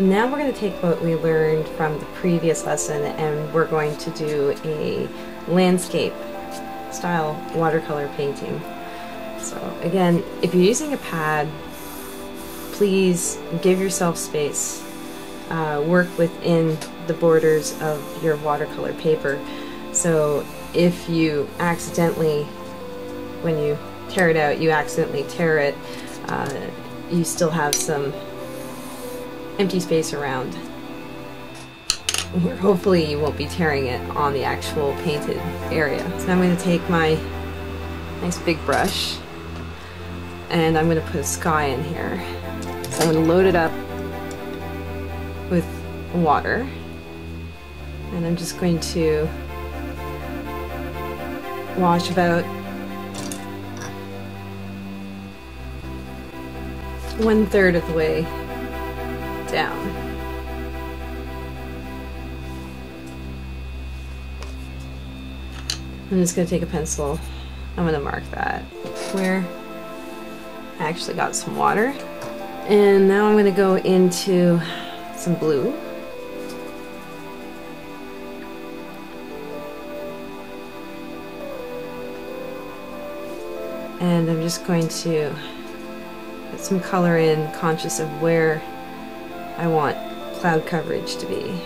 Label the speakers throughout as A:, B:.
A: now we're going to take what we learned from the previous lesson and we're going to do a landscape style watercolor painting. So again, if you're using a pad, please give yourself space. Uh, work within the borders of your watercolor paper. So if you accidentally, when you tear it out, you accidentally tear it, uh, you still have some empty space around. Where hopefully you won't be tearing it on the actual painted area. So I'm going to take my nice big brush and I'm going to put a sky in here. So I'm going to load it up with water and I'm just going to wash about one third of the way down. I'm just going to take a pencil. I'm going to mark that where I actually got some water. And now I'm going to go into some blue. And I'm just going to put some color in, conscious of where I want cloud coverage to be.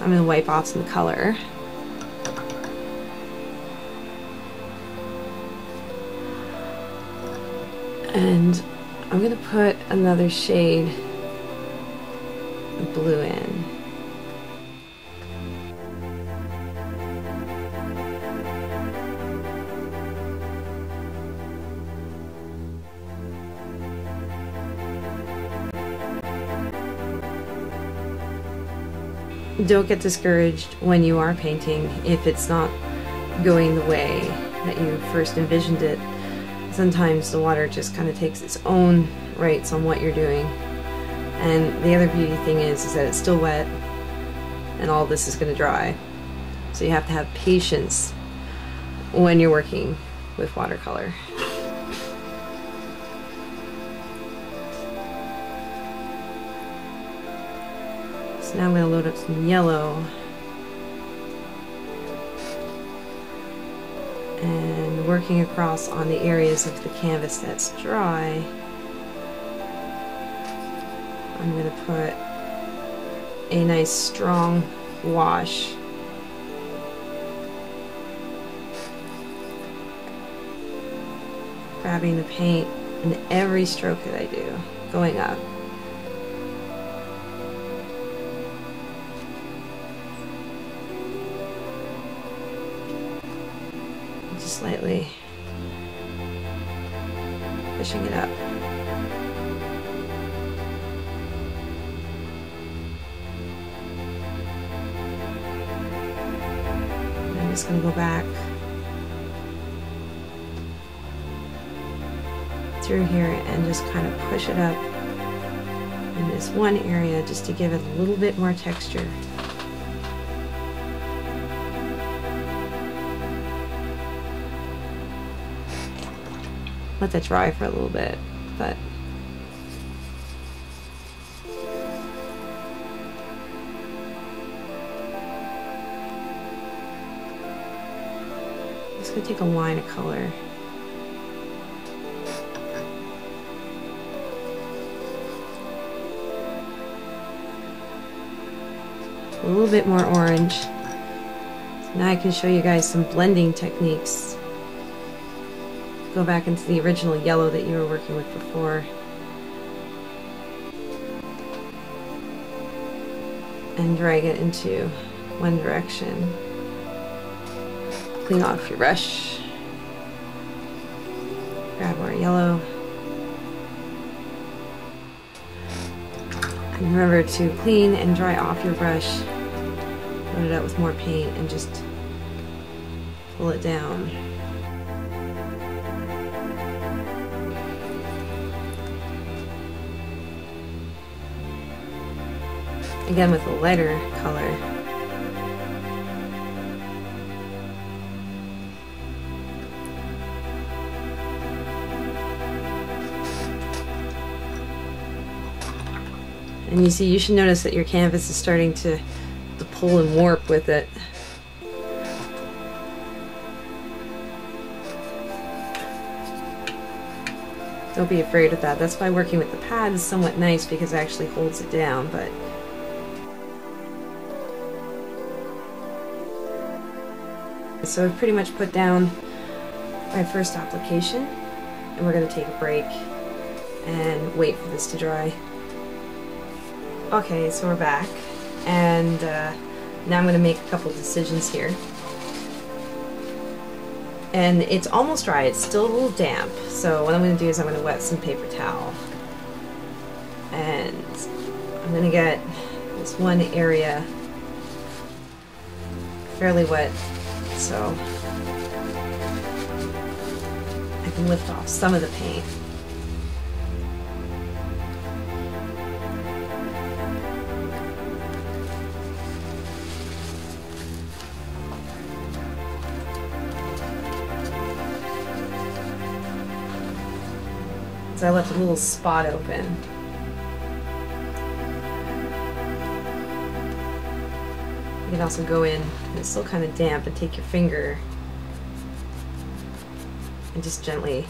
A: I'm going to wipe off some color. And I'm going to put another shade of blue in. Don't get discouraged when you are painting if it's not going the way that you first envisioned it. Sometimes the water just kind of takes its own rights on what you're doing. And the other beauty thing is, is that it's still wet and all this is going to dry. So you have to have patience when you're working with watercolor. Now I'm going to load up some yellow. And working across on the areas of the canvas that's dry, I'm going to put a nice strong wash grabbing the paint in every stroke that I do, going up. Pushing it up. I'm just going to go back through here and just kind of push it up in this one area just to give it a little bit more texture. Let that dry for a little bit, but I'm gonna take a line of color. A little bit more orange. Now I can show you guys some blending techniques go back into the original yellow that you were working with before. And drag it into one direction. Clean off your brush. Grab more yellow. And remember to clean and dry off your brush. Load it up with more paint and just pull it down. again with a lighter color. And you see, you should notice that your canvas is starting to, to pull and warp with it. Don't be afraid of that. That's why working with the pad is somewhat nice because it actually holds it down, but So I've pretty much put down my first application and we're going to take a break and wait for this to dry. Okay, so we're back and uh, now I'm going to make a couple decisions here and it's almost dry. It's still a little damp. So what I'm going to do is I'm going to wet some paper towel. And I'm going to get this one area fairly wet so I can lift off some of the paint. So I left a little spot open. Can also go in, it's still kind of damp, and take your finger and just gently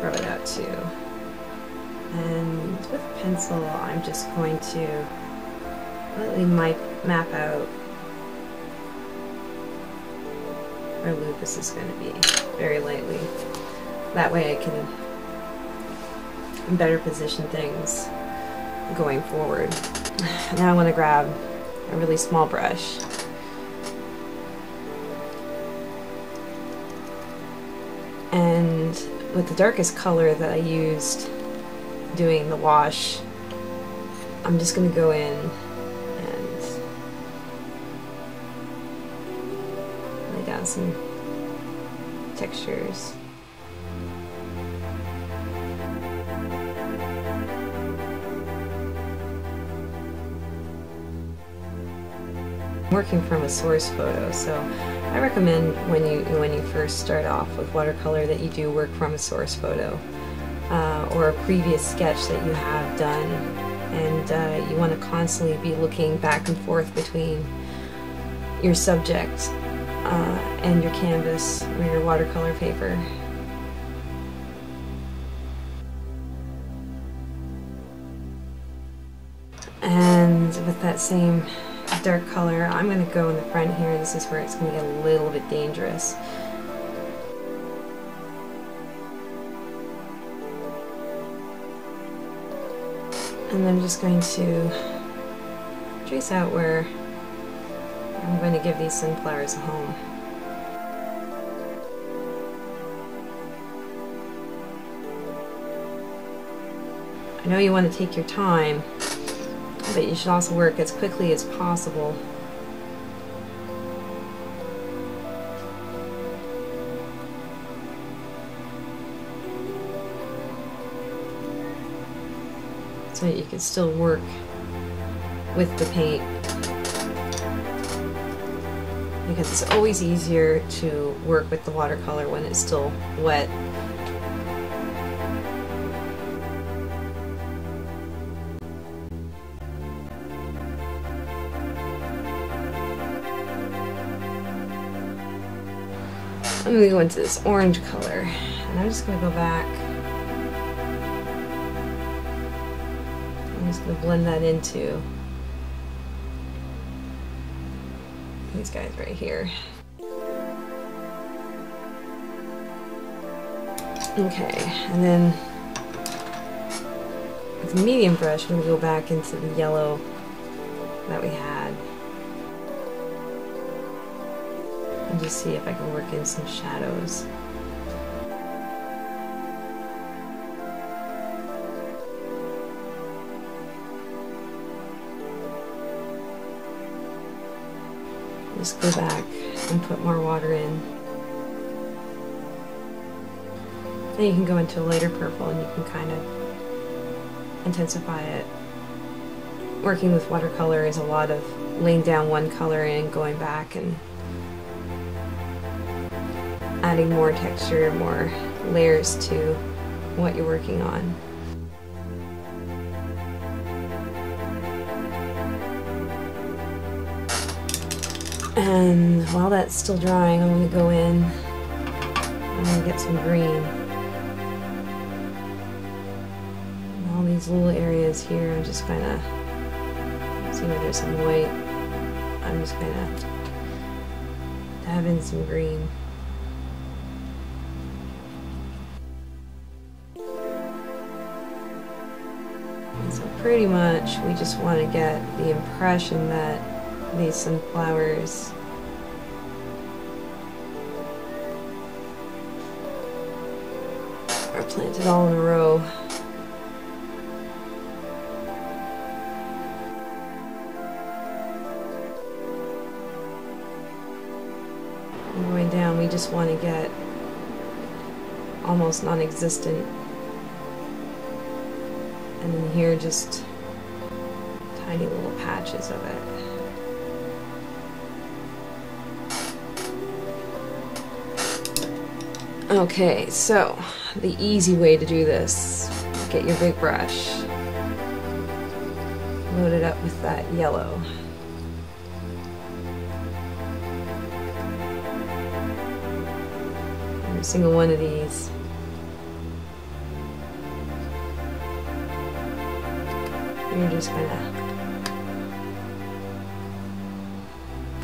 A: rub it out too. And with pencil, I'm just going to lightly map out where lupus is going to be, very lightly. That way I can better position things going forward. Now I want to grab a really small brush. And with the darkest color that I used doing the wash, I'm just going to go in and lay down some textures. Working from a source photo, so I recommend when you when you first start off with watercolor that you do work from a source photo uh, or a previous sketch that you have done, and uh, you want to constantly be looking back and forth between your subject uh, and your canvas or your watercolor paper. And with that same dark color. I'm going to go in the front here. This is where it's going to get a little bit dangerous. And I'm just going to trace out where I'm going to give these sunflowers a home. I know you want to take your time but you should also work as quickly as possible. So that you can still work with the paint because it's always easier to work with the watercolor when it's still wet I'm going to go into this orange color, and I'm just going to go back. I'm just going to blend that into these guys right here. Okay, and then with the medium brush, I'm to go back into the yellow that we had. Just see if I can work in some shadows. Just go back and put more water in. Then you can go into a lighter purple and you can kind of intensify it. Working with watercolor is a lot of laying down one color and going back and adding more texture, more layers to what you're working on. And while that's still drying, I'm going to go in I'm going to get some green. And all these little areas here, I'm just going to see where there's some white. I'm just going to dab in some green. Pretty much we just want to get the impression that these sunflowers are planted all in a row. And going down, we just want to get almost non-existent and then here just tiny little patches of it. Okay, so the easy way to do this, get your big brush, load it up with that yellow. Every single one of these. You're just gonna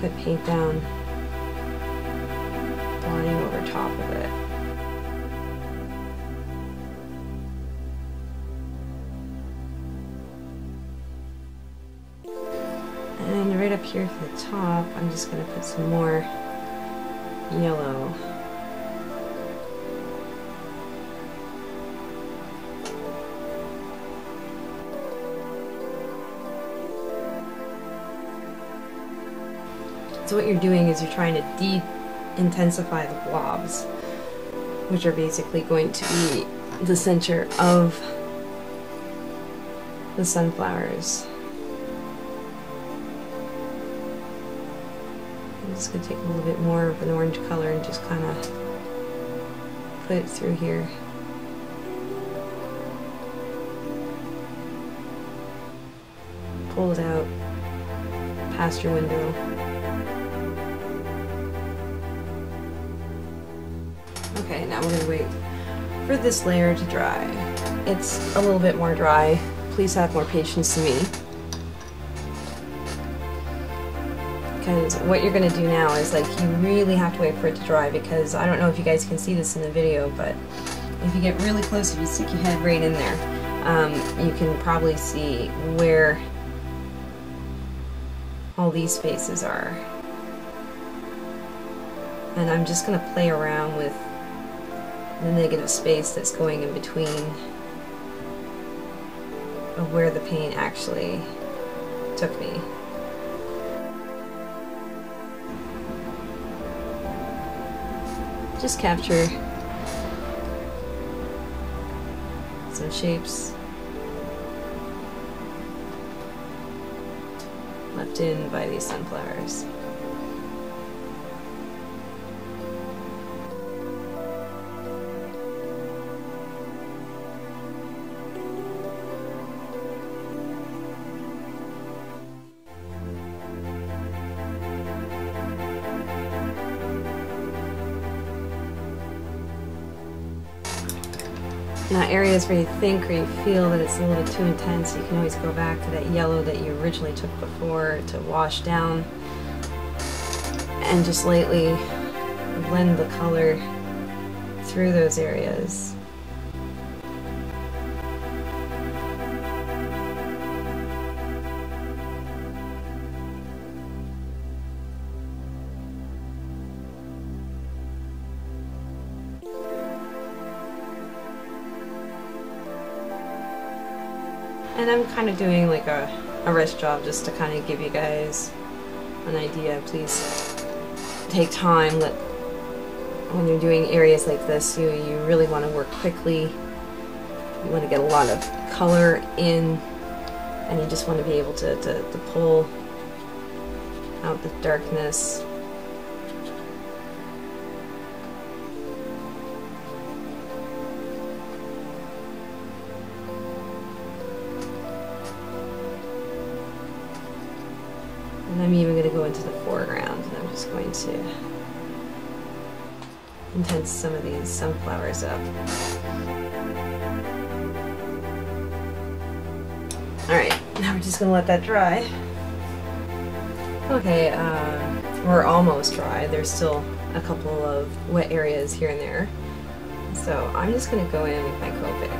A: put paint down, blotting over top of it. And right up here at the top, I'm just to put some more yellow. So what you're doing is you're trying to de-intensify the blobs, which are basically going to be the center of the sunflowers. I'm just going to take a little bit more of an orange color and just kind of put it through here. Pull it out past your window. Okay, now we're to wait for this layer to dry. It's a little bit more dry. Please have more patience to me. Because what you're to do now is like you really have to wait for it to dry because I don't know if you guys can see this in the video, but if you get really close, if you stick your head right in there, um, you can probably see where all these spaces are. And I'm just to play around with the negative space that's going in between of where the pain actually took me. Just capture some shapes left in by these sunflowers. Now areas where you think or you feel that it's a little too intense, you can always go back to that yellow that you originally took before to wash down and just lightly blend the color through those areas. And I'm kind of doing like a, a wrist job just to kind of give you guys an idea. Please take time. When you're doing areas like this, you, you really want to work quickly. You want to get a lot of color in and you just want to be able to, to, to pull out the darkness. And I'm even going to go into the foreground and I'm just going to intense some of these sunflowers up. Alright, now we're just gonna let that dry. Okay, uh, we're almost dry. There's still a couple of wet areas here and there. So I'm just gonna go in with my Copic.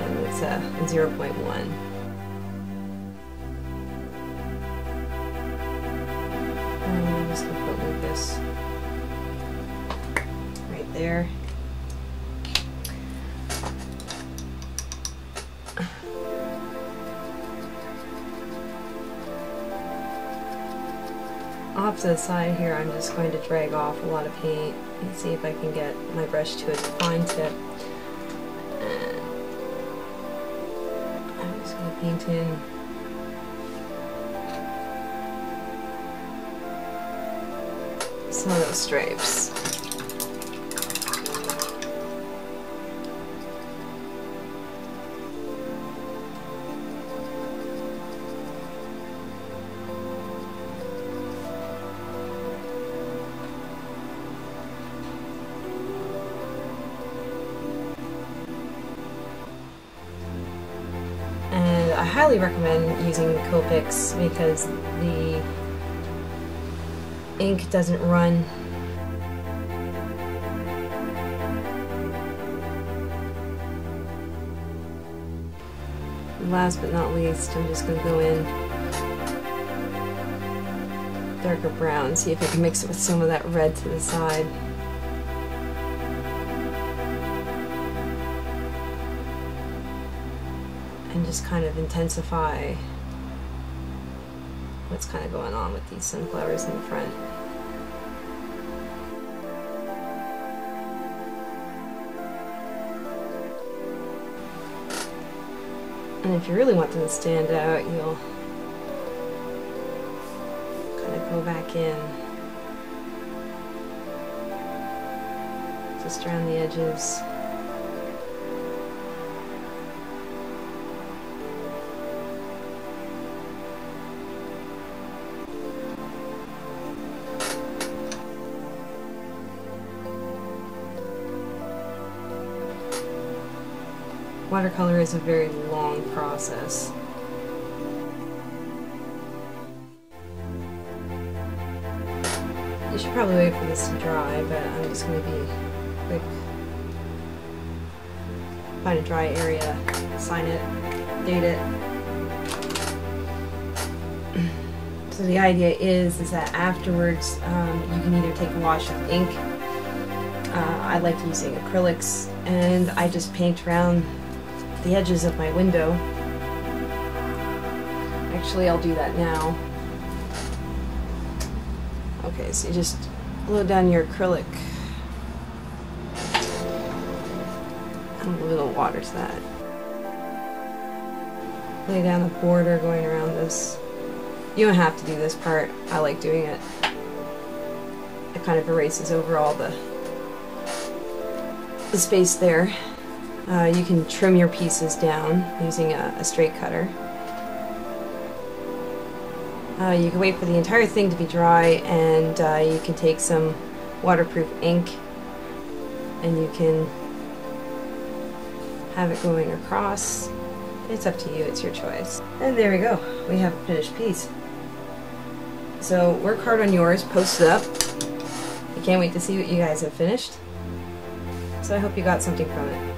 A: And it's a 0.1. Lucas right there. Off to the side here, I'm just going to drag off a lot of paint and see if I can get my brush to its fine tip. And I'm just going to paint in some of those stripes. And I highly recommend using Copics because the ink doesn't run. Last but not least I'm just going to go in darker brown see if I can mix it with some of that red to the side. And just kind of intensify what's kind of going on with these sunflowers in the front. And if you really want them to stand out, you'll kind of go back in just around the edges. Watercolor is a very long process. You should probably wait for this to dry, but I'm just going to be quick. Find a dry area, sign it, date it. So the idea is, is that afterwards um, you can either take a wash of ink. Uh, I like using acrylics, and I just paint around the edges of my window. Actually, I'll do that now. Okay, so you just blow down your acrylic. And a little water to that. Lay down the border going around this. You don't have to do this part. I like doing it. It kind of erases over all the, the space there. Uh, you can trim your pieces down using a, a straight cutter. Uh, you can wait for the entire thing to be dry and uh, you can take some waterproof ink and you can have it going across. It's up to you, it's your choice. And there we go, we have a finished piece. So work hard on yours, post it up. I can't wait to see what you guys have finished. So I hope you got something from it.